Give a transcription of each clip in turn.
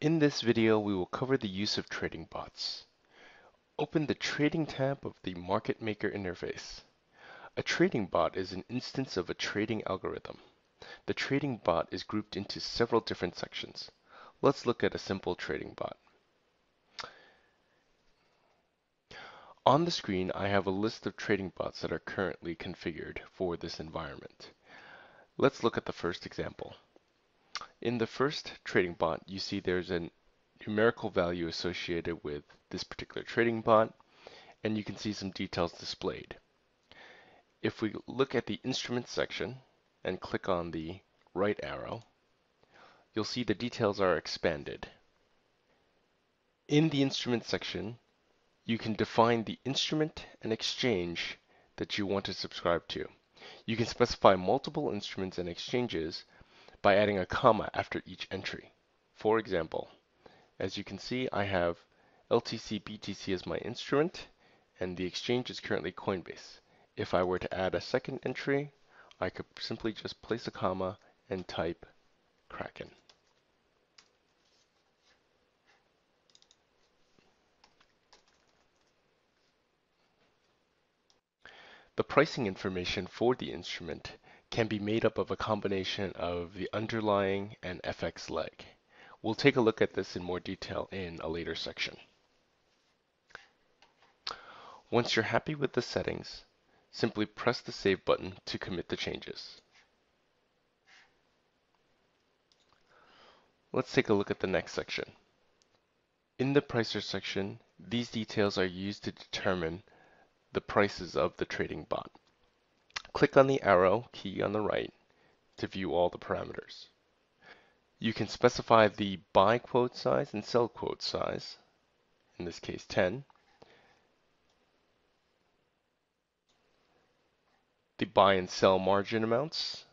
In this video, we will cover the use of trading bots. Open the Trading tab of the Market Maker interface. A trading bot is an instance of a trading algorithm. The trading bot is grouped into several different sections. Let's look at a simple trading bot. On the screen, I have a list of trading bots that are currently configured for this environment. Let's look at the first example. In the first trading bot, you see there's a numerical value associated with this particular trading bot, and you can see some details displayed. If we look at the instrument section and click on the right arrow, you'll see the details are expanded. In the instrument section, you can define the instrument and exchange that you want to subscribe to. You can specify multiple instruments and exchanges by adding a comma after each entry. For example, as you can see, I have LTC BTC as my instrument, and the exchange is currently Coinbase. If I were to add a second entry, I could simply just place a comma and type Kraken. The pricing information for the instrument can be made up of a combination of the underlying and FX leg. We'll take a look at this in more detail in a later section. Once you're happy with the settings, simply press the Save button to commit the changes. Let's take a look at the next section. In the Pricer section, these details are used to determine the prices of the trading bot. Click on the arrow key on the right to view all the parameters. You can specify the buy quote size and sell quote size, in this case 10, the buy and sell margin amounts,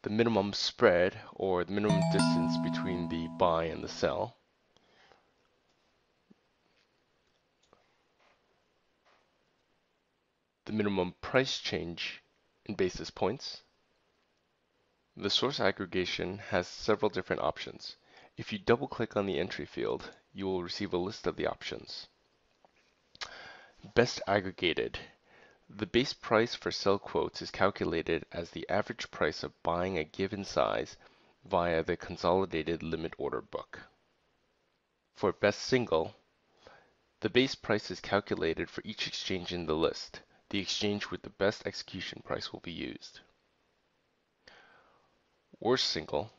the minimum spread or the minimum distance between the buy and the sell, the minimum price change in basis points. The source aggregation has several different options. If you double click on the entry field, you will receive a list of the options. Best aggregated. The base price for sell quotes is calculated as the average price of buying a given size via the consolidated limit order book. For best single, the base price is calculated for each exchange in the list the exchange with the best execution price will be used. Worst single,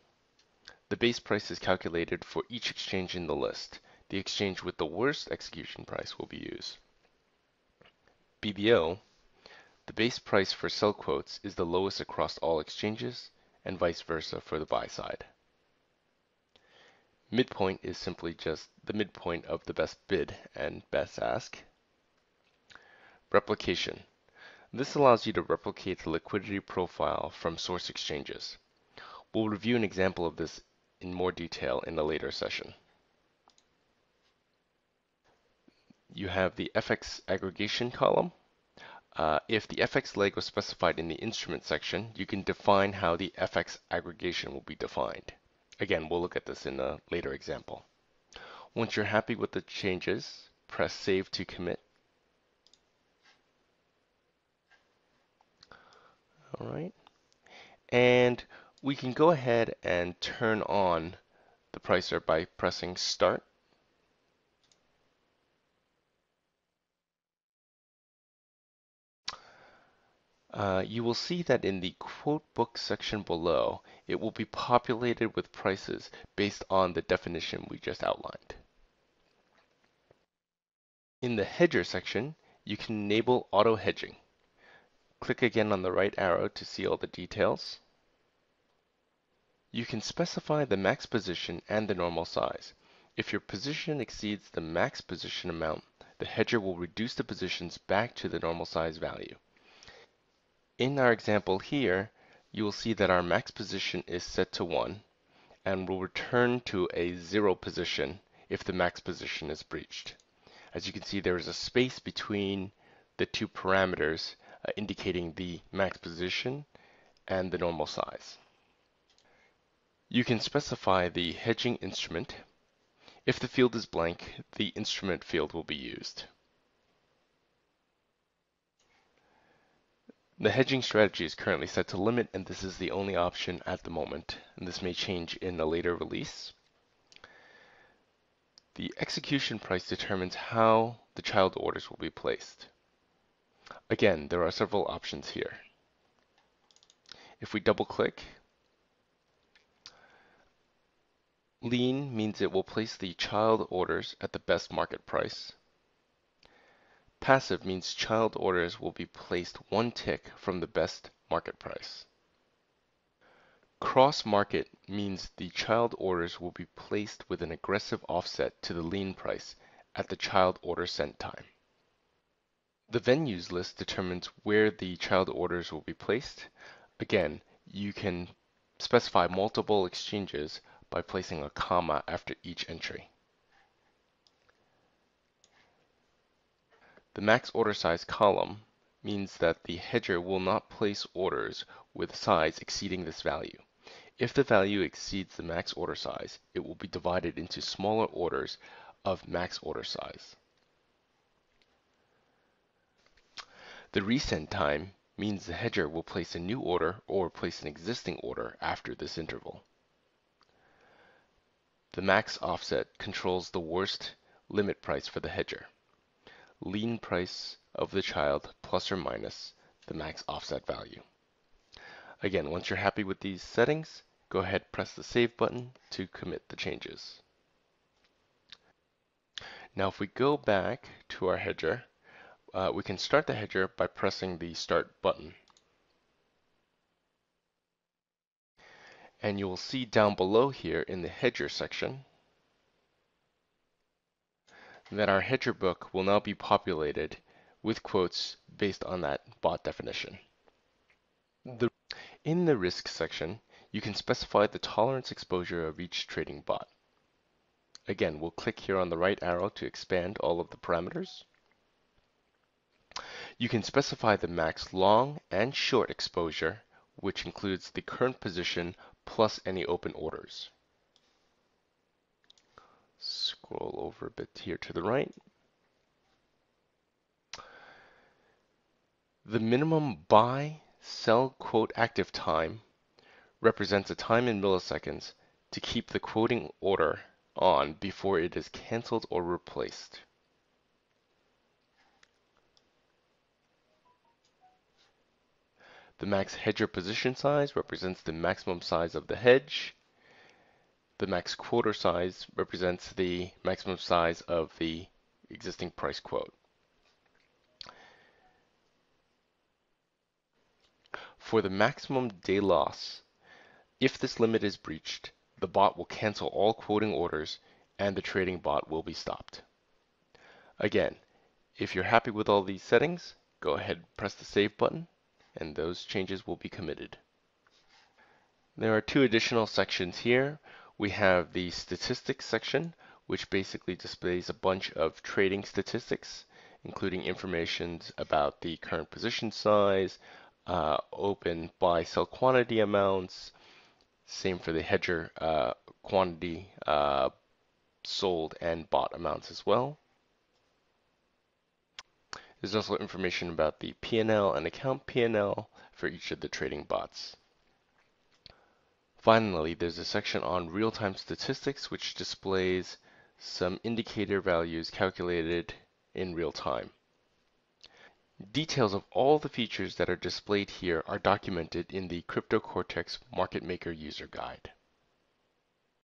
the base price is calculated for each exchange in the list. The exchange with the worst execution price will be used. BBO, the base price for sell quotes is the lowest across all exchanges, and vice versa for the buy side. Midpoint is simply just the midpoint of the best bid and best ask. Replication. This allows you to replicate the liquidity profile from source exchanges. We'll review an example of this in more detail in a later session. You have the FX aggregation column. Uh, if the FX leg was specified in the instrument section, you can define how the FX aggregation will be defined. Again, we'll look at this in a later example. Once you're happy with the changes, press Save to commit All right. And we can go ahead and turn on the pricer by pressing start. Uh, you will see that in the quote book section below, it will be populated with prices based on the definition we just outlined. In the hedger section, you can enable auto hedging. Click again on the right arrow to see all the details. You can specify the max position and the normal size. If your position exceeds the max position amount, the hedger will reduce the positions back to the normal size value. In our example here, you will see that our max position is set to 1 and will return to a 0 position if the max position is breached. As you can see, there is a space between the two parameters uh, indicating the max position and the normal size. You can specify the hedging instrument. If the field is blank, the instrument field will be used. The hedging strategy is currently set to limit and this is the only option at the moment. And this may change in a later release. The execution price determines how the child orders will be placed. Again, there are several options here. If we double click, lean means it will place the child orders at the best market price. Passive means child orders will be placed one tick from the best market price. Cross market means the child orders will be placed with an aggressive offset to the lean price at the child order sent time. The venues list determines where the child orders will be placed. Again, you can specify multiple exchanges by placing a comma after each entry. The max order size column means that the hedger will not place orders with size exceeding this value. If the value exceeds the max order size, it will be divided into smaller orders of max order size. The resend time means the hedger will place a new order or place an existing order after this interval. The max offset controls the worst limit price for the hedger. Lean price of the child plus or minus the max offset value. Again, once you're happy with these settings, go ahead press the save button to commit the changes. Now if we go back to our hedger, uh, we can start the hedger by pressing the start button. And you will see down below here in the hedger section that our hedger book will now be populated with quotes based on that bot definition. The in the risk section, you can specify the tolerance exposure of each trading bot. Again, we'll click here on the right arrow to expand all of the parameters. You can specify the max long and short exposure, which includes the current position plus any open orders. Scroll over a bit here to the right. The minimum buy Sell quote active time represents a time in milliseconds to keep the quoting order on before it is canceled or replaced. The max hedger position size represents the maximum size of the hedge. The max quoter size represents the maximum size of the existing price quote. For the maximum day loss, if this limit is breached, the bot will cancel all quoting orders and the trading bot will be stopped. Again, if you're happy with all these settings, go ahead and press the save button and those changes will be committed. There are two additional sections here. We have the statistics section, which basically displays a bunch of trading statistics, including information about the current position size, uh, open buy sell quantity amounts. Same for the hedger uh, quantity uh, sold and bought amounts as well. There's also information about the P&L and account P&L for each of the trading bots. Finally, there's a section on real-time statistics which displays some indicator values calculated in real time. Details of all the features that are displayed here are documented in the CryptoCortex Market Maker user guide.